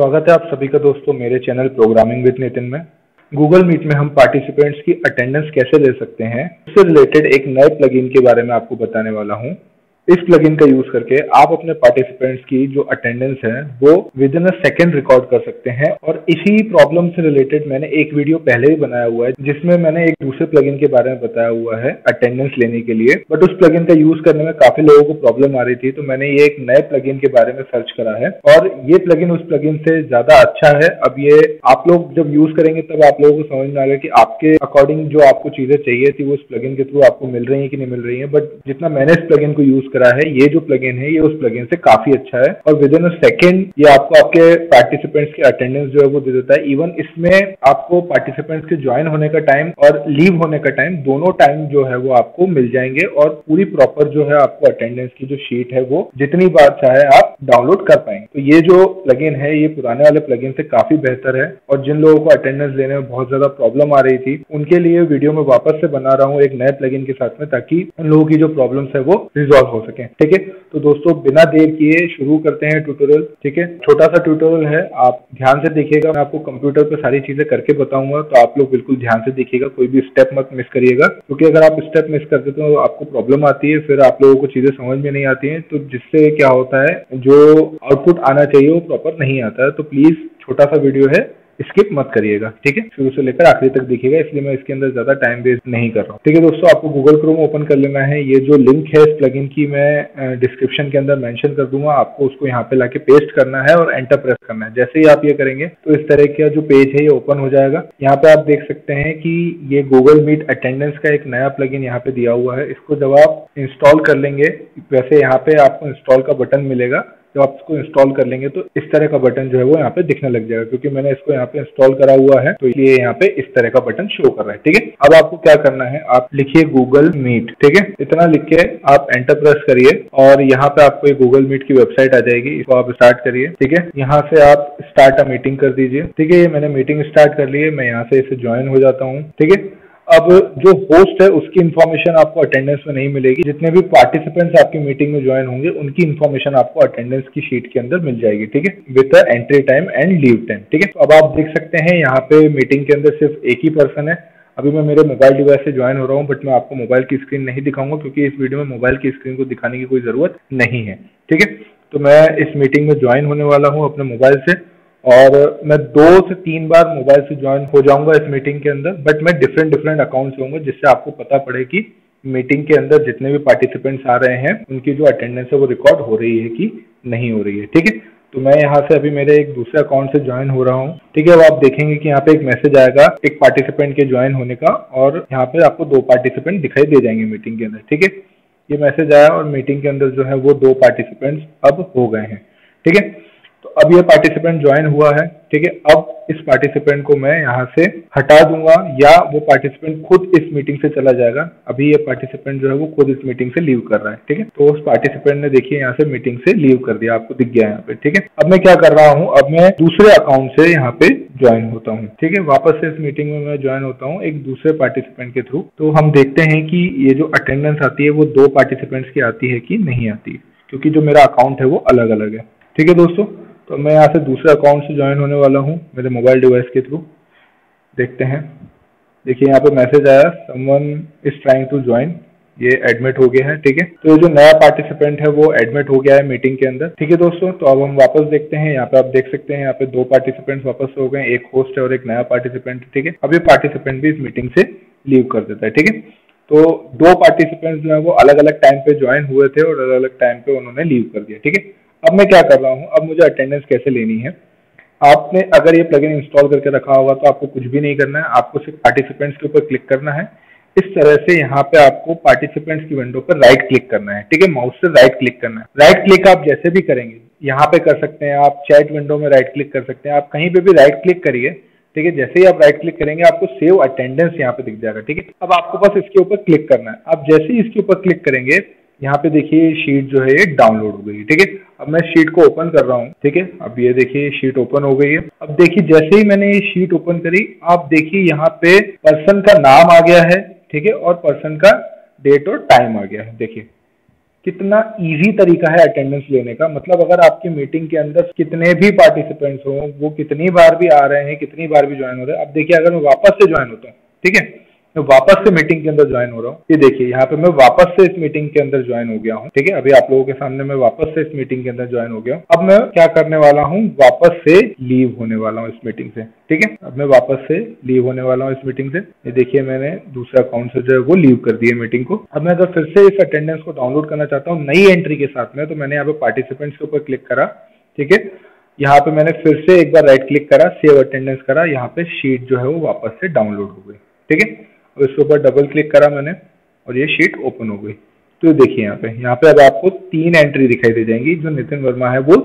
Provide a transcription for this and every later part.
स्वागत है आप सभी का दोस्तों मेरे चैनल प्रोग्रामिंग विद नितिन में। गूगल मीट में हम पार्टिसिपेंट्स की अटेंडेंस कैसे ले सकते हैं? उससे रिलेटेड एक नए प्लगइन के बारे में आपको बताने वाला हूँ। इस प्लगइन का यूज़ करके आप अपने पार्टिसिपेंट्स की जो अटेंडेंस है, वो within a second record कर सकते हैं। और इसी प्रॉब्लम से रिलेटेड मैंने एक वीडियो पहले ही बनाया हुआ है, जिसमें मैंने एक दूसरे प्लगइन के बारे में बताया हुआ है अटेंडेंस लेने के लिए। बट उस प्लगइन का यूज़ करने में काफ़ी लोगों को प्रॉब्लम आ रही थी तो मैंने ये एक नए प्लगइन के बारे में सर्च करा है। और ये प्लगइन उस प्लगइन से ज़्यादा अच्छा है। अब ये आप लोग जब यूज़ करेंगे, तब आप लोगों को समझ में आएगा कि आपके अकॉर्डिंग जो आपको चीज़ें चाहिए थी, वो उस प्लगइन के थ्रू आपको मिल रही है कि नहीं मिल रही है। बट जितना मैंने इस प्लगइन को यूज़ करा है, ये जो प्लगइन है, ये उस प्लगइन से काफ़ी अच्छा है और विद इन अ सेकेंड ये आपको आपके पार्टिसिपेंट्स की अटेंडेंस जो है वो दे देता है। इवन इसमें आपको पार्टिसिपेंट्स के ज्वाइन होने का टाइम और लीव होने का टाइम दोनों टाइम जो है वो आपको मिल जाएँगे और पूरी प्रॉपर जो है आपको अटेंडेंस की जो शीट है वो जितनी बार चाहे आप डाउनलोड कर पाएँगे। तो ये जो प्लगइन है, ये पुराने वाले प्लगइन से काफ़ी बेहतर है और जिन लोगों को अटेंडेंस लेने में बहुत ज़्यादा प्रॉब्लम आ रही थी, उनके लिए वीडियो में वापस से बना रहा हूँ एक नए प्लगइन के साथ में ताकि उन लोगों की जो प्रॉब्लम है वो रिजॉल्व हो सके। ठीक है? तो दोस्तों, बिना देर किए शुरू करते हैं ट्यूटोरियल ठीक है? छोटा सा ट्यूटोरियल है, आप ध्यान से देखिएगा, मैं आपको कंप्यूटर पे सारी चीज़ें करके बताऊँगा तो आप लोग बिल्कुल ध्यान से देखिएगा, कोई भी स्टेप मत मिस करिएगा, क्योंकि अगर आप स्टेप मिस कर देते हो तो आपको प्रॉब्लम आती है, फिर आप लोगों को चीज़ें समझ में नहीं आती है तो जिससे क्या होता है, जो आउटपुट आना चाहिए वो प्रॉपर नहीं आता है तो प्लीज़ छोटा सा वीडियो है स्किप मत करिएगा, ठीक है? शुरू से लेकर आखिरी तक देखिएगा, इसलिए मैं इसके अंदर ज़्यादा टाइम वेस्ट नहीं कर रहा हूँ। ठीक है दोस्तों, आपको गूगल क्रोम ओपन कर लेना है। ये जो लिंक है इस प्लगइन की, मैं डिस्क्रिप्शन के अंदर मेंशन कर दूँगा। आपको उसको यहाँ पे लाके पेस्ट करना है और एंटर प्रेस करना है। जैसे ही आप ये करेंगे तो इस तरह का जो पेज है, ये ओपन हो जाएगा। यहाँ पे आप देख सकते हैं कि ये गूगल मीट अटेंडेंस का एक नया प्लगइन यहाँ पे दिया हुआ है। इसको जब आप इंस्टॉल कर लेंगे, वैसे यहाँ पे आपको इंस्टॉल का बटन मिलेगा। जब आप इसको इंस्टॉल कर लेंगे तो इस तरह का बटन जो है वो यहाँ पे दिखने लग जाएगा, क्योंकि मैंने इसको यहाँ पे इंस्टॉल करा हुआ है तो ये यहाँ पे इस तरह का बटन शो कर रहा है, ठीक है? अब आपको क्या करना है, आप लिखिए गूगल मीट ठीक है? इतना लिख के आप एंटर प्रेस करिए, और यहाँ पे आपको गूगल मीट की वेबसाइट आ जाएगी, इसको आप स्टार्ट करिए, ठीक है? यहाँ से आप स्टार्ट अ मीटिंग कर दीजिए, ठीक है? ये मैंने मीटिंग स्टार्ट कर ली है, मैं यहाँ से इसे ज्वाइन हो जाता हूँ, ठीक है? अब जो होस्ट है, उसकी इन्फॉर्मेशन आपको अटेंडेंस में नहीं मिलेगी। जितने भी पार्टिसिपेंट्स आपकी मीटिंग में ज्वाइन होंगे, उनकी इन्फॉर्मेशन आपको अटेंडेंस की शीट के अंदर मिल जाएगी, ठीक है? With entry time and leave time ठीक है? तो अब आप देख सकते हैं, यहाँ पे मीटिंग के अंदर सिर्फ़ एक ही पर्सन है। अभी मैं मेरे मोबाइल डिवाइस से ज्वाइन हो रहा हूँ बट मैं आपको मोबाइल की स्क्रीन नहीं दिखाऊँगा, क्योंकि इस वीडियो में मोबाइल की स्क्रीन को दिखाने की कोई ज़रूरत नहीं है, ठीक है? तो मैं इस मीटिंग में ज्वाइन होने वाला हूँ अपने मोबाइल से। और मैं दो से तीन बार मोबाइल से ज्वाइन हो जाऊँगा इस मीटिंग के अंदर बट मैं डिफरेंट डिफरेंट अकाउंट से होंगे, जिससे आपको पता पड़े कि मीटिंग के अंदर जितने भी पार्टिसिपेंट्स आ रहे हैं, उनकी जो अटेंडेंस है वो रिकॉर्ड हो रही है कि नहीं हो रही है, ठीक है? तो मैं यहाँ से अभी मेरे एक दूसरे अकाउंट से ज्वाइन हो रहा हूँ, ठीक है? अब आप देखेंगे कि यहाँ पे एक मैसेज आएगा, एक पार्टिसिपेंट के ज्वाइन होने का, और यहाँ पे आपको दो पार्टिसिपेंट दिखाई दे जाएँगे मीटिंग के अंदर, ठीक है? ये मैसेज आया और मीटिंग के अंदर जो है वो दो पार्टिसिपेंट्स अब हो गए हैं, ठीक है? तो अब ये पार्टिसिपेंट ज्वाइन हुआ है, ठीक है? अब इस पार्टिसिपेंट को मैं यहाँ से हटा दूँगा, या वो पार्टिसिपेंट खुद इस मीटिंग से चला जाएगा। अभी ये पार्टिसिपेंट जो है वो खुद इस मीटिंग से लीव कर रहा है, ठीक है? तो उस पार्टिसिपेंट ने देखिए यहाँ से मीटिंग से लीव कर दिया, आपको दिख गया यहाँ पे, ठीक है? अब मैं क्या कर रहा हूँ? अब मैं दूसरे अकाउंट से यहाँ पे ज्वाइन होता हूँ, ठीक है? वापस से इस मीटिंग में मैं ज्वाइन होता हूँ एक दूसरे पार्टिसिपेंट के थ्रू तो हम देखते हैं कि ये जो अटेंडेंस आती है, वो दो पार्टिसिपेंट्स की आती है कि नहीं आती? क्योंकि जो मेरा अकाउंट है वो अलग अलग है, ठीक है दोस्तों? तो मैं यहाँ से दूसरे अकाउंट से ज्वाइन होने वाला हूँ, मेरे मोबाइल डिवाइस के थ्रू देखते हैं। देखिए, यहाँ पे मैसेज आया someone is trying to join ये एडमिट हो गया है, ठीक है? तो ये जो नया पार्टिसिपेंट है, वो एडमिट हो गया है मीटिंग के अंदर। ठीक है दोस्तों तो अब हम वापस देखते हैं। यहाँ पे आप देख सकते हैं, यहाँ पे दो पार्टिसिपेंट्स वापस हो गए, एक होस्ट है और एक नया पार्टिसिपेंट ठीक है? अब ये पार्टिसिपेंट भी इस मीटिंग से लीव कर देता है, ठीक है? तो दो पार्टिसिपेंट्स जो है, वो अलग अलग टाइम पे ज्वाइन हुए थे और अलग अलग टाइम पे उन्होंने लीव कर दिया, ठीक है? अब मैं क्या कर रहा हूँ? अब मुझे अटेंडेंस कैसे लेनी है? आपने अगर ये प्लगइन इंस्टॉल करके रखा होगा तो आपको कुछ भी नहीं करना है। आपको सिर्फ़ पार्टिसिपेंट्स के ऊपर क्लिक करना है। इस तरह से यहाँ पे आपको पार्टिसिपेंट्स की विंडो पर राइट क्लिक करना है, ठीक है? माउस से राइट क्लिक करना है। राइट क्लिक आप जैसे भी करेंगे, यहाँ पे कर सकते हैं आप चैट विंडो में राइट क्लिक कर सकते हैं। आप कहीं पे भी राइट क्लिक करिए, ठीक है? जैसे ही आप राइट क्लिक करेंगे, आपको सेव अटेंडेंस यहाँ पे दिख जाएगा, ठीक है? अब आपको बस इसके ऊपर क्लिक करना है। आप जैसे ही इसके ऊपर क्लिक करेंगे यहाँ पे देखिए शीट जो है ये डाउनलोड हो गई ठीक है? अब मैं शीट को ओपन कर रहा हूँ, ठीक है? अब ये देखिए शीट ओपन हो गई है। अब देखिए, जैसे ही मैंने ये शीट ओपन करी, आप देखिए यहाँ पे पर्सन का नाम आ गया है, ठीक है? और पर्सन का डेट और टाइम आ गया है, देखिए। कितना इजी तरीका है अटेंडेंस लेने का। मतलब अगर आपकी मीटिंग के अंदर कितने भी पार्टिसिपेंट्स हो, वो कितनी बार भी आ रहे हैं, कितनी बार भी ज्वाइन हो रहे हैं, अब देखिए, अगर मैं वापस से ज्वाइन होता हूँ, ठीक है? मैं वापस से मीटिंग के अंदर ज्वाइन हो रहा हूँ। ये देखिए, यहाँ पे मैं वापस से इस मीटिंग के अंदर ज्वाइन हो गया हूँ। ठीक है? अभी आप लोगों के सामने मैं वापस से इस मीटिंग के अंदर ज्वाइन हो गया हूँ। अब मैं क्या करने वाला हूँ? वापस से लीव होने वाला हूँ इस मीटिंग से। ठीक है? अब मैं वापस से लीव होने वाला हूँ इस मीटिंग से। ये देखिए, मैंने दूसरा अकाउंट से जो है वो लीव कर दिया मीटिंग को। अब मैं अगर फिर से इस अटेंडेंस को डाउनलोड करना चाहता हूँ, नई एंट्री के साथ में तो मैंने यहाँ पे पार्टिसिपेंट्स के ऊपर क्लिक करा। ठीक है? यहाँ पे मैंने फिर से एक बार राइट क्लिक करा सेव अटेंडेंस करा। यहाँ पे शीट जो है वो वापस से डाउनलोड हो गई। ठीक है? इसके ऊपर डबल क्लिक करा मैंने और ये शीट ओपन हो गई। तो देखिए यहाँ पे। यहाँ पे अब आपको तीन एंट्री दिखाई दे जाएँगी, जो नितिन वर्मा है, वो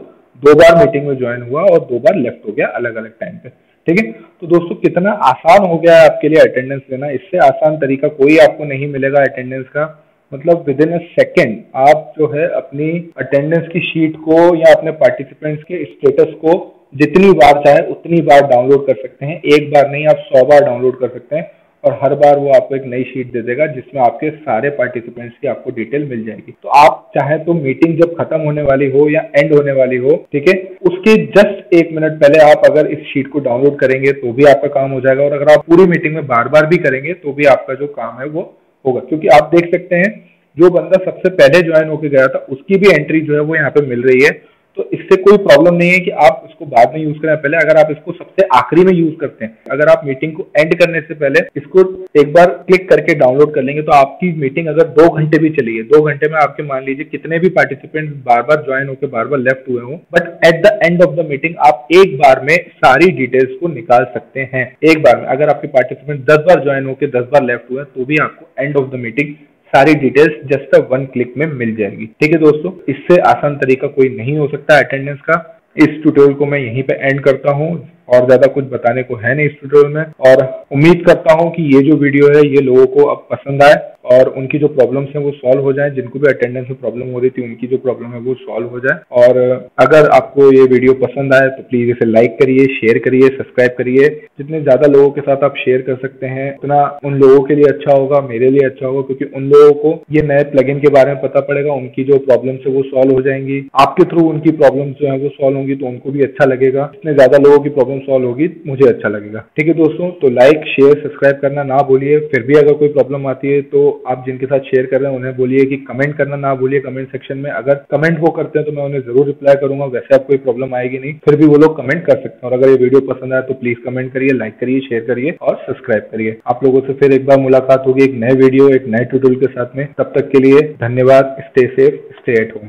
दो बार मीटिंग में ज्वाइन हुआ और दो बार लेफ़्ट हो गया अलग अलग टाइम पे। ठीक है? तो दोस्तों, कितना आसान हो गया है आपके लिए अटेंडेंस लेना। इससे आसान तरीका कोई आपको नहीं मिलेगा अटेंडेंस का। मतलब विद इन अ सेकेंड आप जो है अपनी अटेंडेंस की शीट को या अपने पार्टिसिपेंट्स के स्टेटस को जितनी बार चाहे उतनी बार डाउनलोड कर सकते हैं। एक बार नहीं, आप सौ बार डाउनलोड कर सकते हैं। और हर बार वो आपको एक नई शीट दे देगा, जिसमें आपके सारे पार्टिसिपेंट्स की आपको डिटेल मिल जाएगी। तो आप चाहे तो मीटिंग जब खत्म होने वाली हो या एंड होने वाली हो, ठीक है, उसके जस्ट एक मिनट पहले आप अगर इस शीट को डाउनलोड करेंगे तो भी आपका काम हो जाएगा। और अगर आप पूरी मीटिंग में बार बार भी करेंगे तो भी आपका जो काम है वो होगा। क्योंकि आप देख सकते हैं, जो बंदा सबसे पहले ज्वाइन होकर गया था, उसकी भी एंट्री जो है वो यहाँ पे मिल रही है। तो इससे कोई प्रॉब्लम नहीं है कि आप इसको बाद में यूज़ करें। पहले अगर आप इसको सबसे आखिरी में यूज़ करते हैं, अगर आप मीटिंग को एंड करने से पहले इसको एक बार क्लिक करके डाउनलोड कर लेंगे तो आपकी मीटिंग अगर दो घंटे भी चली है, दो घंटे में आपके मान लीजिए कितने भी पार्टिसिपेंट बार बार ज्वाइन होकर बार बार लेफ़्ट हुए हों but at the end of the meeting आप एक बार में सारी डिटेल्स को निकाल सकते हैं। एक बार में अगर आपके पार्टिसिपेंट दस बार ज्वाइन होकर दस बार लेफ़्ट हुए तो भी आपको एंड ऑफ़ द मीटिंग सारी डिटेल्स जस्ट वन क्लिक में मिल जाएगी। ठीक है दोस्तों? इससे आसान तरीका कोई नहीं हो सकता अटेंडेंस का। इस ट्यूटोरियल को मैं यहीं पे एंड करता हूँ। और ज़्यादा कुछ बताने को है नहीं इस ट्यूटोरियल में। और उम्मीद करता हूँ कि ये जो वीडियो है, ये लोगों को अब पसंद आए और उनकी जो प्रॉब्लम्स हैं वो सॉल्व हो जाए। जिनको भी अटेंडेंस में प्रॉब्लम हो रही थी, उनकी जो प्रॉब्लम है वो सॉल्व हो जाए। और अगर आपको ये वीडियो पसंद आए तो प्लीज़ इसे लाइक करिए शेयर करिए सब्सक्राइब करिए। जितने ज़्यादा लोगों के साथ आप शेयर कर सकते हैं, उतना उन लोगों के लिए अच्छा होगा, मेरे लिए अच्छा होगा, क्योंकि उन लोगों को ये नए प्लगइन के बारे में पता पड़ेगा, उनकी जो प्रॉब्लम है वो सॉल्व हो जाएँगी। आपके थ्रू उनकी प्रॉब्लम जो है वो सॉल्व होंगी तो उनको भी अच्छा लगेगा। जितने ज़्यादा लोगों की प्रॉब्लम सॉल्व होगी, मुझे अच्छा लगेगा। ठीक है दोस्तों तो लाइक शेयर सब्सक्राइब करना ना भूलिए। फिर भी अगर कोई प्रॉब्लम आती है तो आप जिनके साथ शेयर कर रहे हैं, उन्हें बोलिए कि कमेंट करना ना भूलिए कमेंट सेक्शन में। अगर कमेंट वो करते हैं तो मैं उन्हें ज़रूर रिप्लाई करूँगा। वैसे आप कोई प्रॉब्लम आएगी नहीं, फिर भी वो लोग कमेंट कर सकते हैं। और अगर ये वीडियो पसंद आए तो प्लीज़ कमेंट करिए लाइक करिए शेयर करिए और सब्सक्राइब करिए। आप लोगों से फिर एक बार मुलाकात होगी एक नए वीडियो एक नए ट्यूटोरियल के साथ में। तब तक के लिए धन्यवाद stay safe stay at home